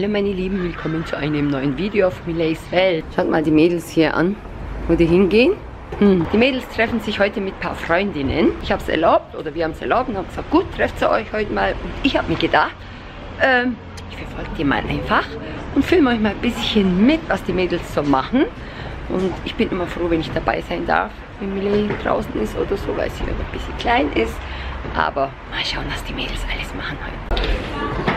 Hallo meine Lieben, willkommen zu einem neuen Video auf Millets Welt. Schaut mal die Mädels hier an, wo die hingehen. Hm. Die Mädels treffen sich heute mit ein paar Freundinnen. Ich habe es erlaubt, oder wir haben es erlaubt und haben gesagt, gut, trefft ihr euch heute mal. Und ich habe mir gedacht, ähm, ich verfolge die mal einfach und filme euch mal ein bisschen mit, was die Mädels so machen. Und ich bin immer froh, wenn ich dabei sein darf, wenn Millet draußen ist oder so, weil sie ein bisschen klein ist. Aber mal schauen, was die Mädels alles machen heute.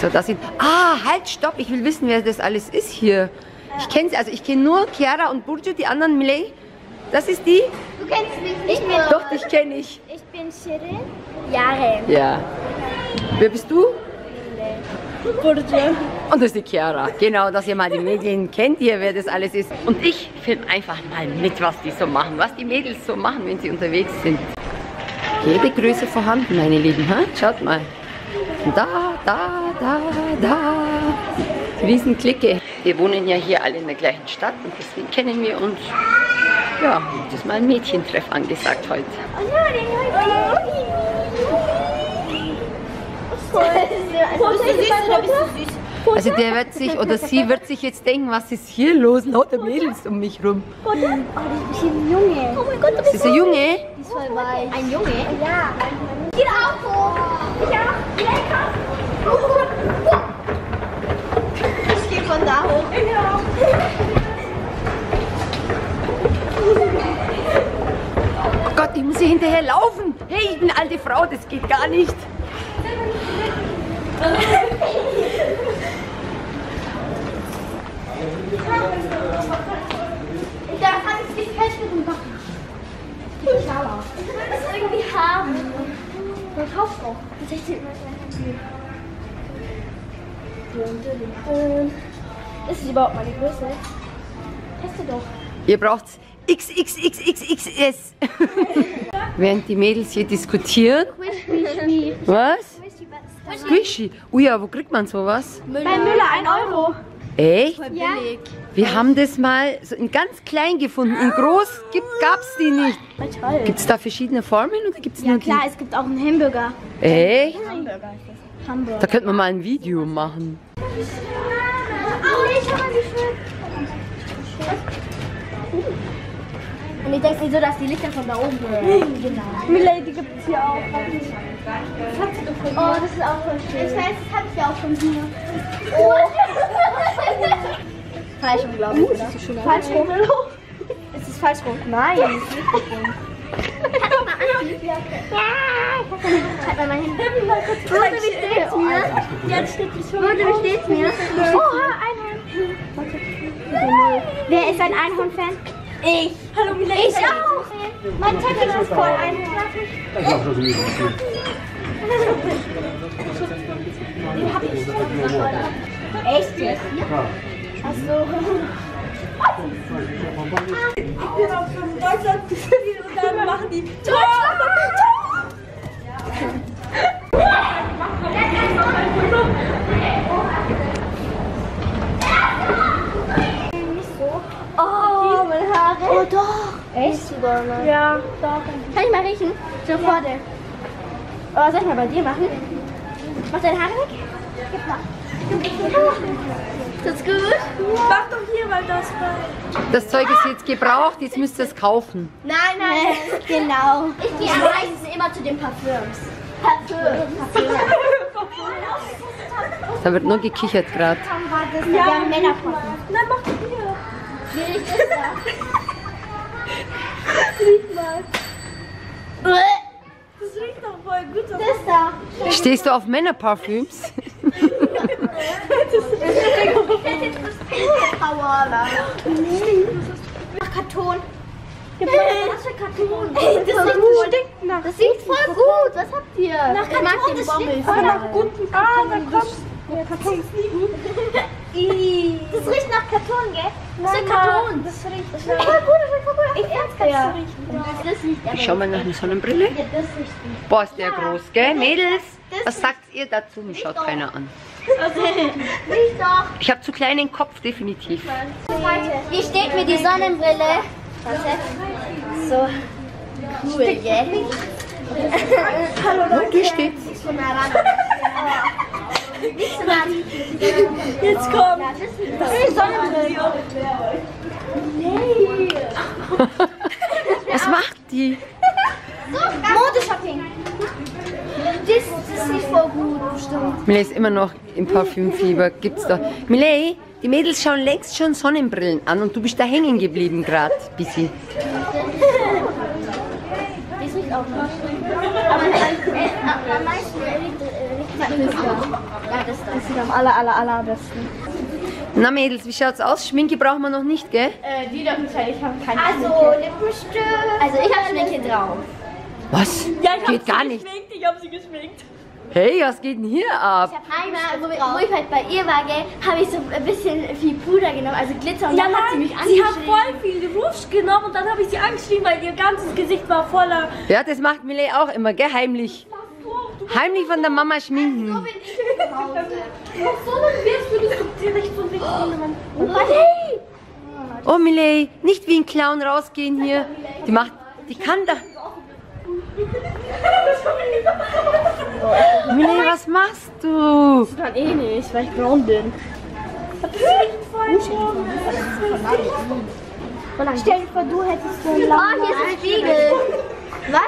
So, da sind. Ah, halt, stopp! Ich will wissen, wer das alles ist hier. Ich kenne sie, also ich kenne nur Chiara und Burju, die anderen Millet. Das ist die? Du kennst mich nicht. Ich bin, Doch, dich kenne ich. ich bin Shirin. Jahre. Ja. Wer bist du? Burju. Und das ist die Chiara. Genau, dass ihr mal die Medien kennt hier, wer das alles ist. Und ich filme einfach mal mit, was die so machen. Was die Mädels so machen, wenn sie unterwegs sind. Jede Größe vorhanden, meine Lieben. Ha? Schaut mal. Da, da, da, da. Riesenklicke. Wir wohnen ja hier alle in der gleichen Stadt und deswegen kennen wir uns. Ja, das ist mal ein Mädchentreff angesagt heute. Also der wird sich oder sie wird sich jetzt denken, was ist hier los? Lauter Mädels um mich rum. Oh, das ist ein Junge. Oh mein Gott, du Das ist ein Junge. Ein Junge? Ja. Geht auch hoch. Ich auch. Lecker. Ich gehe von da hoch. Ja. Oh Gott, ich muss hier hinterher laufen. Hey, ich bin alte Frau, das geht gar nicht. Da kann ich nicht fest mit dem Backen. Ich will das irgendwie haben. Man kauft auch. Das ist echt Ist es überhaupt meine Größe? Teste doch. Ihr braucht XXXXXS. Während die Mädels hier diskutieren. Was? Squishy. Oh ja, wo kriegt man sowas? Bei Müller 1 Euro. Echt? Ja. Wir haben das mal so in ganz klein gefunden. In groß gab es die nicht. Gibt es da verschiedene Formen oder gibt es Ja nur klar, es gibt auch einen Hamburger. die? Echt? Hamburger ist das. Hamburger. Da könnte man mal ein Video machen. Oh. Und ich denke nicht so, dass die Lichter von da oben gehen. Genau. Milady gibt es hier auch. Oh, das ist auch voll schön. Ich weiß, das habe ich ja auch von hier. Oh. falsch rum, glaube ich, oder? Falsch rum. Ist es falsch rum? Nein, das ist richtig rum. Halt mal mein Handy. Warte, wie steht's mir? Jetzt steht es schon. Warte, wie steht's mir? Oha, Einhorn. Wer ist ein Einhorn-Fan? Ich. Hallo, Milady. Ich auch. Mein Zettel ist voll Einhorn. Den hab ich schon. Echt jetzt? Achso. Ich bin auch in Deutschland und dann machen die so. Oh, meine Haare. Oh, doch. Echt? Ja, da. Kann ich mal riechen? So vor dir. Oh, soll ich mal bei dir machen? Mach deine Haare weg. Gib mal. Ist das gut? Mach doch hier mal das bei. Das Zeug ist jetzt gebraucht, jetzt müsst ihr es kaufen. Nein, nein. genau. Ich gehe am meisten immer zu den Parfüms. Parfüm. Parfüm. Da wird nur gekichert gerade. Ja. Haben Männerparfüm. Nein, mach doch hier. Wie riecht das da? Riech mal. Das riecht doch voll gut. Das da. Stehst du auf Männerparfüms? Koala. Nach Karton. Was für Karton? Ey, das riecht Stinkt nach. das riecht voll gut. Was habt ihr? Nach Karton, mag den das Bommel. voll nach guten Ah, da kommt. Der Karton ist nie gut. Das riecht nach Karton, gell? Das ist Mama, Karton. Das riecht Das riecht voll gut, das riecht voll gut. Ich ernst ja. ja. Das riecht aber. Ich schau mal nach einer Sonnenbrille. Ja, das riecht gut. Boah, ist der groß, gell? Mädels, was sagt ihr dazu? Mich schaut keiner an. Riecht doch. Ich habe zu kleinen Kopf, definitiv. Wie steht mir die Sonnenbrille? So cool, gell? Nicht. Nicht so nah. Jetzt komm. Das ist Sonnenbrille. Nee. Was macht die? Modeshopping. Das, das ist nicht voll gut, bestimmt. Miley ist immer noch im Parfümfieber. Gibt's doch. Miley, die Mädels schauen längst schon Sonnenbrillen an und du bist da hängen geblieben gerade, bisschen. Das riecht auch nicht. Aber am meisten riecht das. Ja, das ist am aller, aller, allerbesten. Na Mädels, wie schaut's aus? Schminke brauchen wir noch nicht, gell? Äh, die dürfen es ich habe keine Also, Lippenstift. Also, ich habe Schminke drauf. Was? Ja, ich Geht gar nicht. Ich habe sie geschminkt. Hey, was geht denn hier ab? Einmal, wo, wo ich halt bei ihr war, gell, habe ich so ein bisschen viel Puder genommen, also Glitzer und Ja, dann hat sie mich sie hat angeschrieben. voll viel Rouge genommen und dann habe ich sie angeschrieben, weil ihr ganzes Gesicht war voller... Ja, das macht Miley auch immer, gell? Heimlich. Heimlich von der Mama schminken. bin ich zu Hause. So, dann wirst du das doch direkt von links genommen. Hey! Oh Miley, nicht wie ein Clown rausgehen hier. Die macht, die kann da. Miley, was machst du? Dann eh nicht, weil ich braun bin. Stell dir vor, du hättest so einen Oh, hier ist ein Spiegel. Was?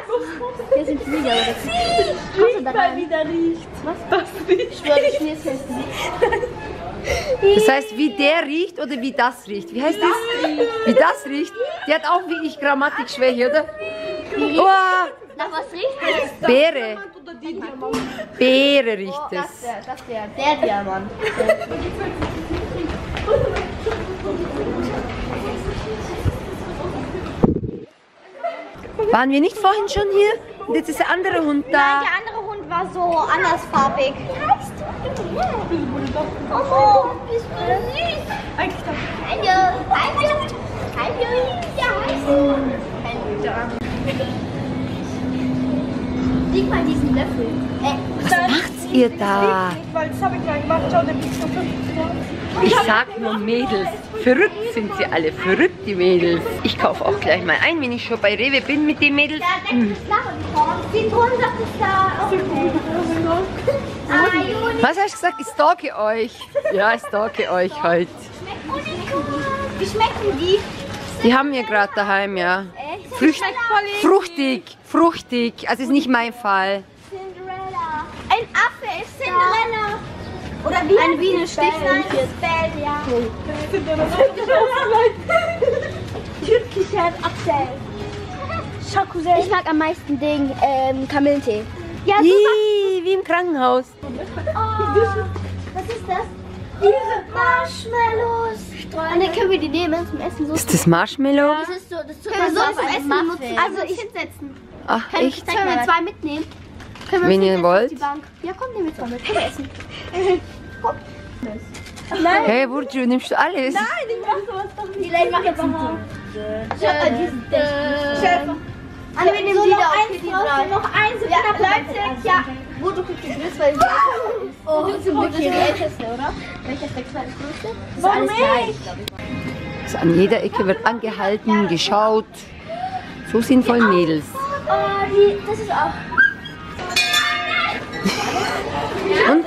Hier ist ein Spiegel. aber das- Kommst du Riecht mal, wie der riecht. Was? Das riecht. Ich schwöre, ich nicht. Das heißt, wie der riecht oder wie das riecht? Wie heißt das? Wie das riecht? Die hat auch wie ich Grammatikschwäche, oder? Oh, Nach was riecht das? Beere. Beere riecht es. Das ist der, der Diamant. Waren wir nicht vorhin schon hier? Und jetzt ist der andere Hund Nein, da. der andere Hund war so andersfarbig. Wie heißt Oh, bist du süß. Eigentlich doch. Hallo, hallo, hallo, wie heißt du? Sieg mal diesen Löffel. Äh, Was macht's ihr da? Ich mal gemacht. Schau, der wiegt so 50 Gramm. Ich sag nur Mädels. Verrückt sind sie alle. Verrückt, die Mädels. Ich kaufe auch gleich mal ein, wenn ich schon bei Rewe bin mit den Mädels. da. Okay. Ah. Was hast du gesagt? Ich stalke euch. Ja, ich stalke euch heute. Wie schmecken die? Die haben wir gerade daheim, ja. Echt? Frücht, fruchtig, fruchtig. Also ist nicht mein Fall. Cinderella. Ein Affe ist Cinderella. Oder wie eine sticht Bell, ja. Türkischer Apfel. Schokusel. Ich mag am meisten Ding, ähm, Kamillentee. Ja, super. Ih, wie im Krankenhaus. Oh, was ist das? Diese Marshmallows. Und dann können wir die nehmen zum Essen. So. Ist das Marshmallow? Das ist so, das können wir so zum Essen benutzen. Also ich hinsetzen. Ach, Können, echt? können wir zwei mitnehmen? Können wir Wenn ihr wollt. auf Die Bank? Ja, komm, nehmen wir zwei mit. Können wir essen. Hey, Burcu, nimmst du alles? Nein, ich mach sowas doch nicht. Vielleicht mach jetzt einen diesen Schöpfer. Anne, wir nehmen So, die noch da auf die drei. noch eins. Ja, Leute, ja. Wo du kriegst die größte, weil sie Oh, du Glück hier die älteste, oder? Welcher ist der zweitgrößte? Das ist Warum alles gleich, nicht? glaub ich. Also an jeder Ecke wird angehalten, geschaut. So sind voll Mädels. Oh, die, das ist auch. Und?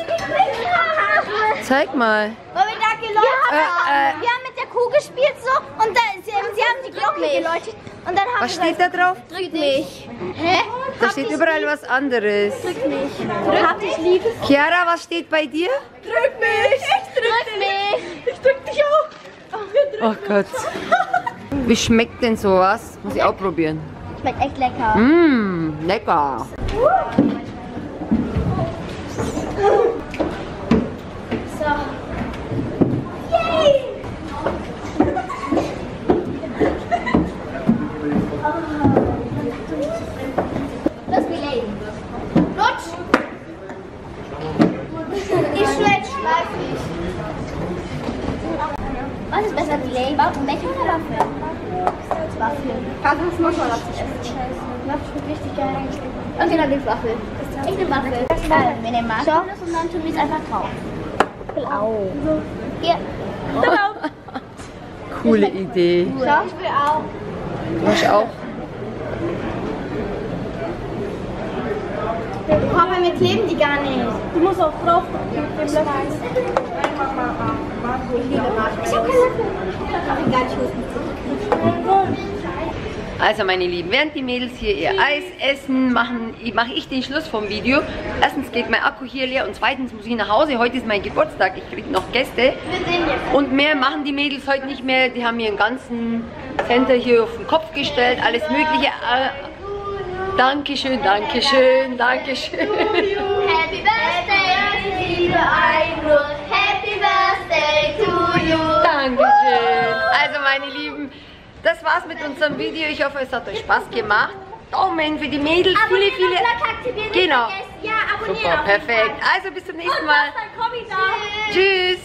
Zeig mal. Weil wir da geläutet Äh, haben. äh. Wir haben mit der Kuh gespielt so und da, sie, sie haben die Glocke geläutet. Und dann haben Was steht da drauf? Drück mich. Hä? Da steht überall was anderes. Drück mich. Drück dich lieb. Chiara, was steht bei dir? Drück mich. Ich drück, Drück mich. ich drück dich auch. Oh Gott. Wie schmeckt denn sowas? Muss ich auch probieren. Schmeckt echt lecker. Mmm, lecker. So. Yay! Das ist Milady. Lutsch! Die Schwert schleift nicht. Was ist besser, Delay? Becher oder Waffel? Waffel. Das muss man auf sich essen. Waffel schmeckt richtig geil. Okay, dann nehme ich Waffel. Ich nehme Waffel. Äh, wir nehmen Marshmallows und dann tun wir es einfach drauf. Au. Hier. Coole Idee. So. Ich will auch. Du hast auch. Aber mir kleben die gar nicht. Du musst auch drauf. Ich keinen Löffel. Also meine Lieben, während die Mädels hier ihr Eis essen, mache ich den Schluss vom Video. Erstens geht mein Akku hier leer und zweitens muss ich nach Hause. Heute ist mein Geburtstag, ich kriege noch Gäste. Und mehr machen die Mädels heute nicht mehr. Die haben ihren ganzen Center hier auf den Kopf gestellt, alles mögliche. Äh, Dankeschön, Dankeschön, Dankeschön. Happy Birthday, liebe Einrut. Das war's mit unserem Video. Ich hoffe, es hat euch Spaß gemacht. Daumen für die Mädels, viele, Abonnieren viele. nicht Genau. Ja, abonnieren Super, perfekt. Also bis zum nächsten Mal. Tschüss.